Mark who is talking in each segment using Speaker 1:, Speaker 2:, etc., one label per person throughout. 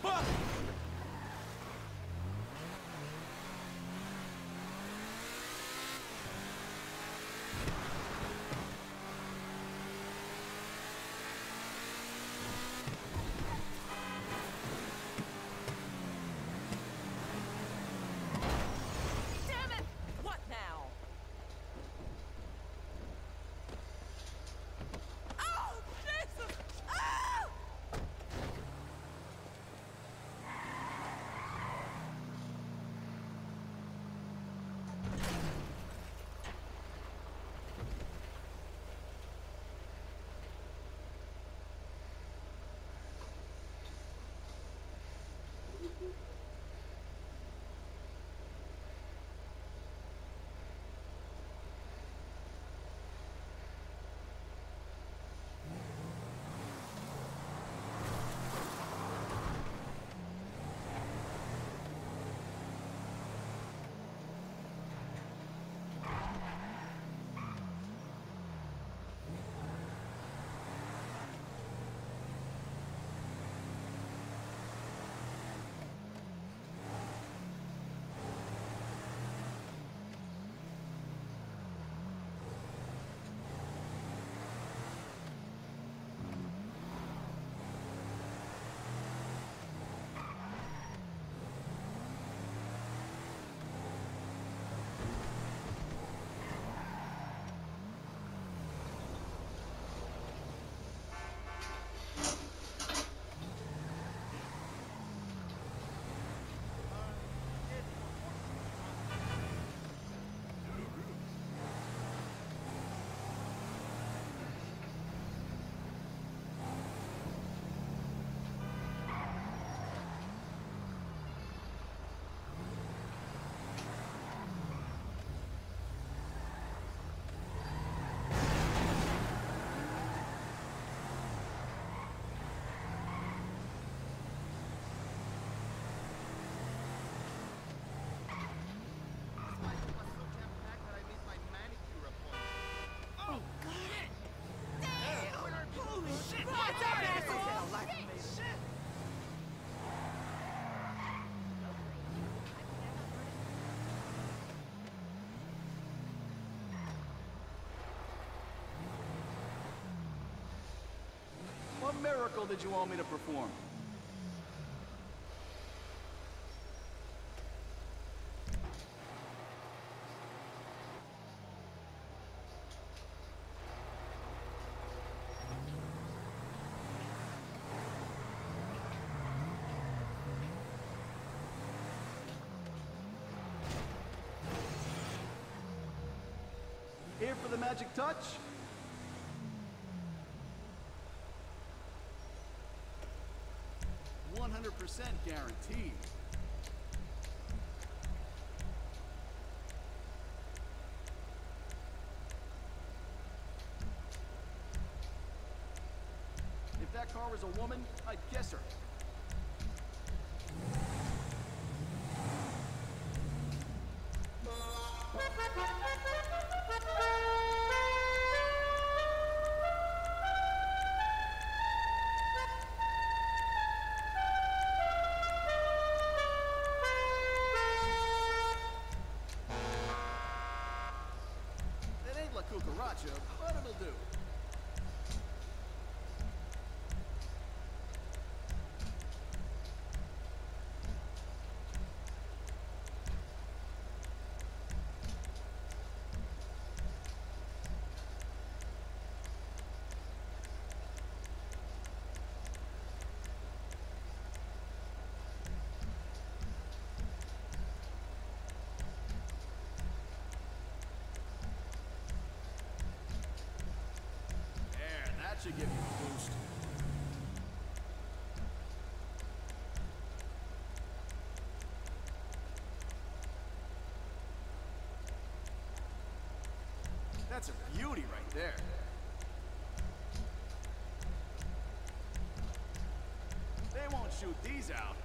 Speaker 1: buck.
Speaker 2: Miracle did you want me to perform? Here for the magic touch? Guaranteed. If that car was a woman, I'd guess her. Should give you a boost. That's a beauty right there. They won't shoot these out.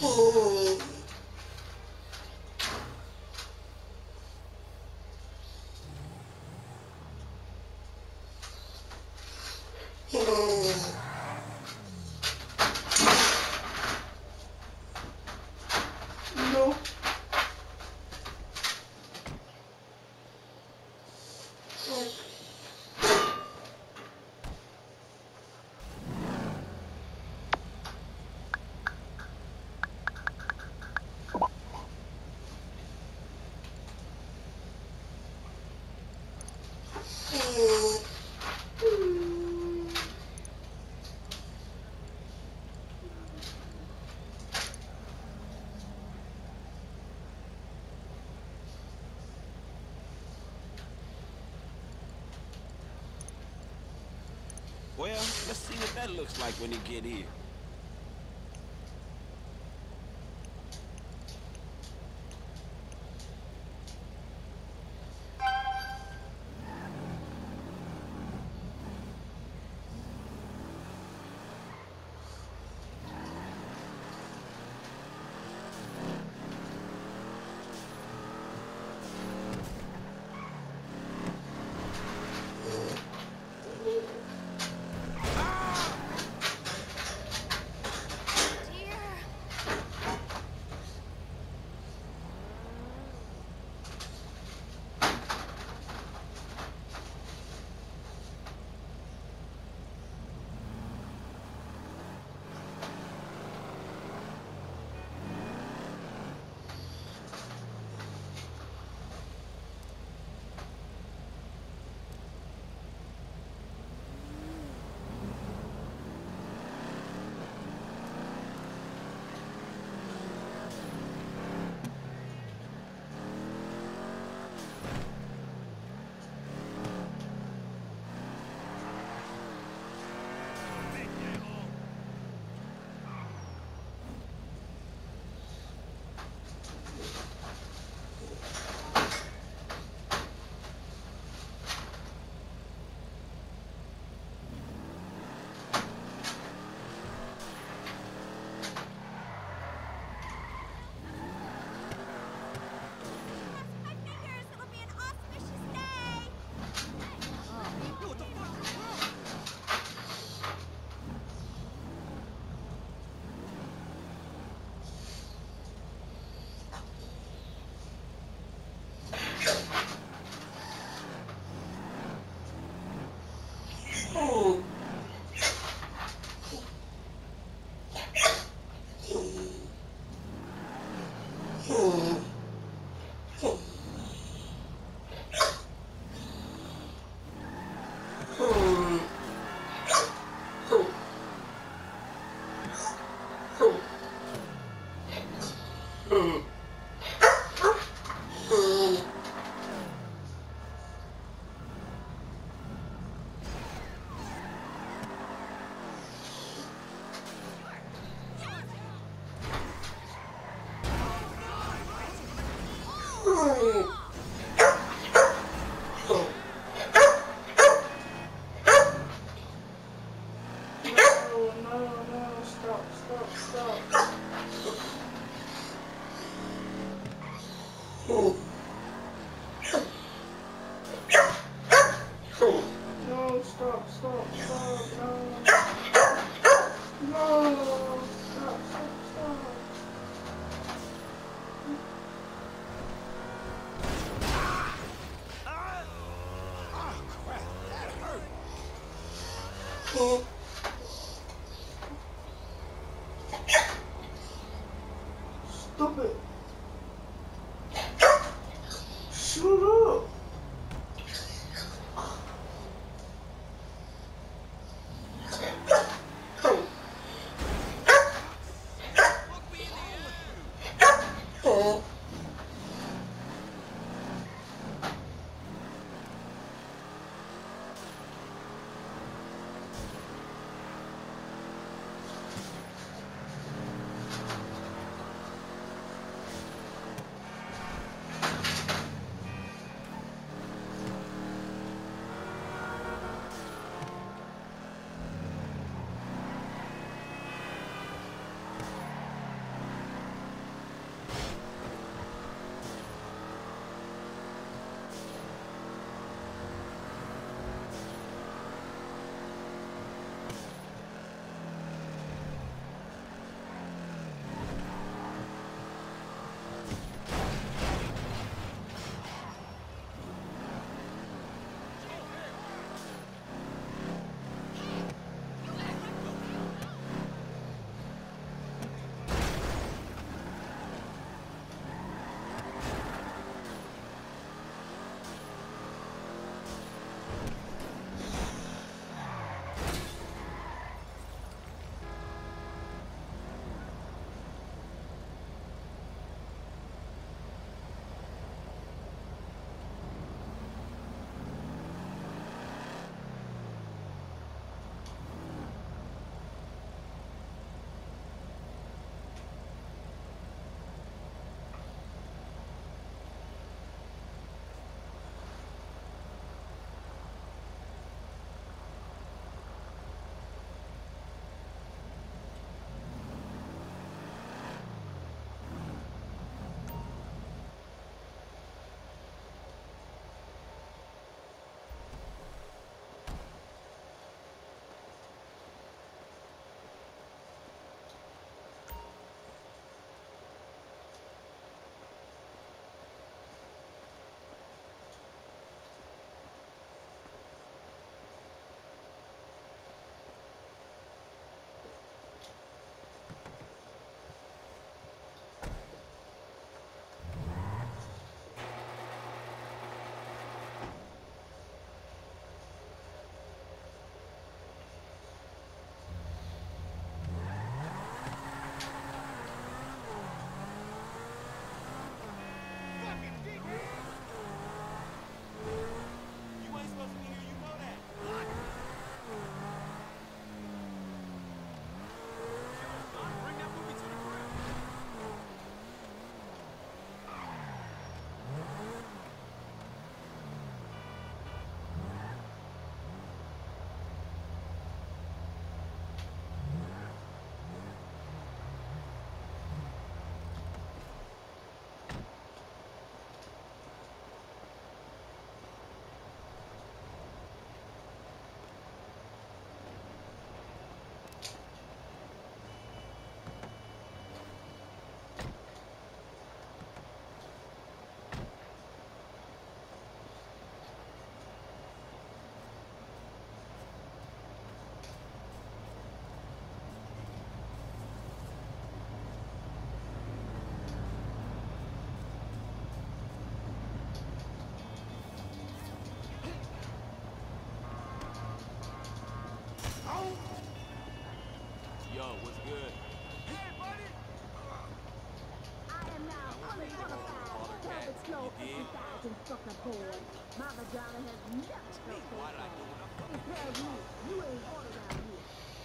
Speaker 3: No.
Speaker 4: Well, let's see what that looks like when you get here.
Speaker 3: No,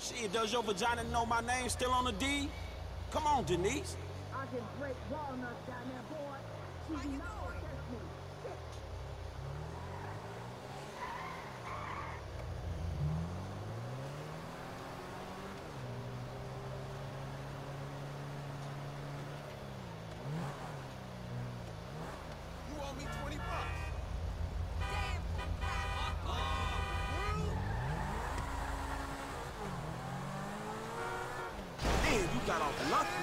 Speaker 4: Shit, does your vagina know my name still on the deed? Come on, Denise.
Speaker 5: I can break walnuts down there, boy. She knows that's me. Shit.
Speaker 2: You owe me 20 bucks.
Speaker 1: Damn.
Speaker 4: Got off homie.